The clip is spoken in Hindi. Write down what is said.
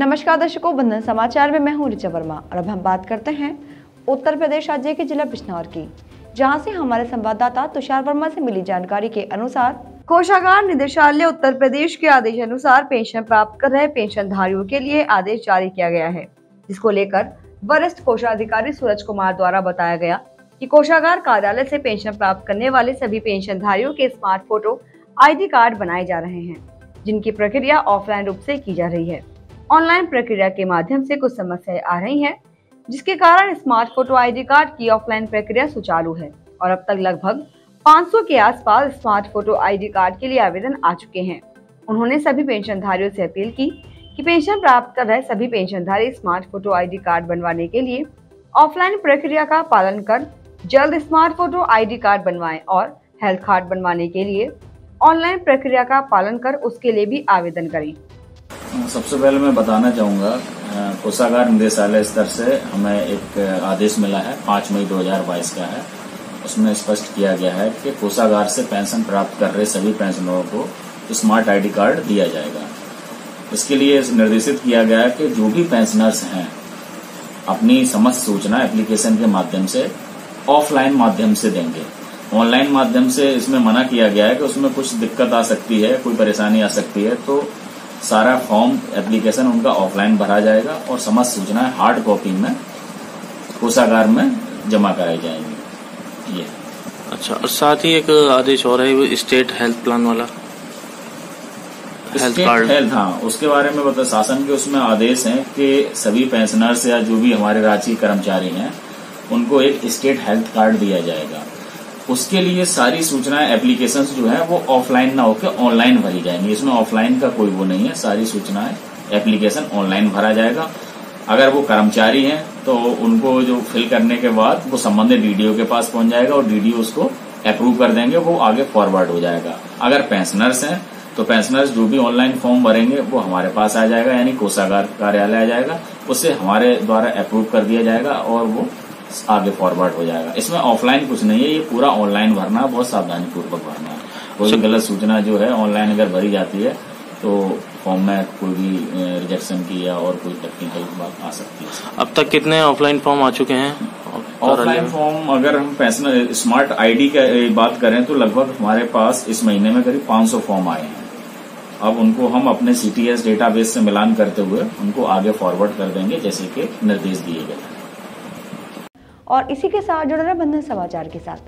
नमस्कार दर्शकों, बंधन समाचार में मैं हूँ ऋचा वर्मा और अब हम बात करते हैं उत्तर प्रदेश राज्य के जिला बिजनौर की, जहाँ से हमारे संवाददाता तुषार वर्मा से मिली जानकारी के अनुसार कोषागार निदेशालय उत्तर प्रदेश के आदेश अनुसार पेंशन प्राप्त कर रहे पेंशनधारियों के लिए आदेश जारी किया गया है। जिसको लेकर वरिष्ठ कोषाधिकारी सूरज कुमार द्वारा बताया गया कि कोषागार कार्यालय से पेंशन प्राप्त करने वाले सभी पेंशनधारियों के स्मार्ट फ़ोटो, आईडी कार्ड बनाए जा रहे हैं, जिनकी प्रक्रिया ऑफलाइन रूप से की जा रही है। ऑनलाइन प्रक्रिया के माध्यम से कुछ समस्याएँ आ रही हैं, जिसके कारण स्मार्ट फ़ोटो आईडी कार्ड की ऑफलाइन प्रक्रिया सुचारू है और अब तक लगभग 500 के आसपास स्मार्ट फ़ोटो आईडी कार्ड के लिए आवेदन आ चुके हैं। उन्होंने सभी पेंशनधारियों से अपील की कि पेंशन प्राप्त कर रहे सभी पेंशनधारी स्मार्ट फ़ोटो आईडी कार्ड बनवाने के लिए ऑफलाइन प्रक्रिया का पालन कर जल्द स्मार्ट फ़ोटो आईडी कार्ड बनवाएँ और हेल्थ कार्ड बनवाने के लिए ऑनलाइन प्रक्रिया का पालन कर उसके लिए भी आवेदन करें। सबसे पहले मैं बताना चाहूँगा कोषागार निदेशालय स्तर से हमें एक आदेश मिला है, पाँच मई 2022 का है। उसमें स्पष्ट किया गया है कि कोषागार से पेंशन प्राप्त कर रहे सभी पेंशनरों को स्मार्ट आईडी कार्ड दिया जाएगा। इसके लिए निर्देशित किया गया है कि जो भी पेंशनर्स हैं, अपनी समस्त सूचना एप्लीकेशन के माध्यम से ऑफलाइन माध्यम से देंगे। ऑनलाइन माध्यम से इसमें मना किया गया है कि उसमें कुछ दिक्कत आ सकती है, कोई परेशानी आ सकती है तो सारा फॉर्म एप्लीकेशन उनका ऑफलाइन भरा जाएगा और समस्त सूचनाएँ हार्ड कॉपी में कोषागार में जमा कराई जाएँगी। ये। अच्छा और साथ ही एक आदेश और है स्टेट हेल्थ प्लान वाला। Health card. हेल्थ हाँ उसके बारे में बता शासन के उसमें आदेश हैं कि सभी पेंशनर्स या जो भी हमारे राज्य कर्मचारी हैं उनको एक स्टेट हेल्थ कार्ड दिया जाएगा। उसके लिए सारी सूचनाएँ एप्लीकेशन जो है, वो ऑफलाइन ना होकर ऑनलाइन भरी जाएँगी। इसमें ऑफलाइन का कोई वो नहीं है। सारी सूचनाएँ एप्लीकेशन ऑनलाइन भरा जाएगा। अगर वो कर्मचारी हैं तो उनको जो फिल करने के बाद वो संबंधित डीडीओ के पास पहुँच जाएगा और डीडीओ उसको अप्रूव कर देंगे। वो आगे फॉरवर्ड हो जाएगा। अगर पेंशनर्स हैं तो पेंशनर्स जो भी ऑनलाइन फॉर्म भरेंगे, वो हमारे पास आ जाएगा। यानी कोषागार कार्यालय आ जाएगा। उससे हमारे द्वारा अप्रूव कर दिया जाएगा और वो आगे फॉरवर्ड हो जाएगा। इसमें ऑफलाइन कुछ नहीं है ये पूरा ऑनलाइन भरना बहुत सावधानी पूर्वक भरना है। कोई गलत सूचना जो है ऑनलाइन अगर भरी जाती है तो फॉर्म में कोई भी रिजेक्शन की या और कोई टेक्निकल बात आ सकती है। अब तक कितने ऑफलाइन फॉर्म आ चुके हैं? ऑफलाइन फॉर्म अगर हम पैसा स्मार्ट आईडी का बात करें तो लगभग हमारे पास इस महीने में करीब 500 फॉर्म आए हैं। अब उनको हम अपने सीटीएस डेटाबेस से मिलान करते हुए उनको आगे फॉरवर्ड कर देंगे जैसे कि निर्देश दिए गए और इसी के साथ जुड़ रहे बंधन समाचार के साथ।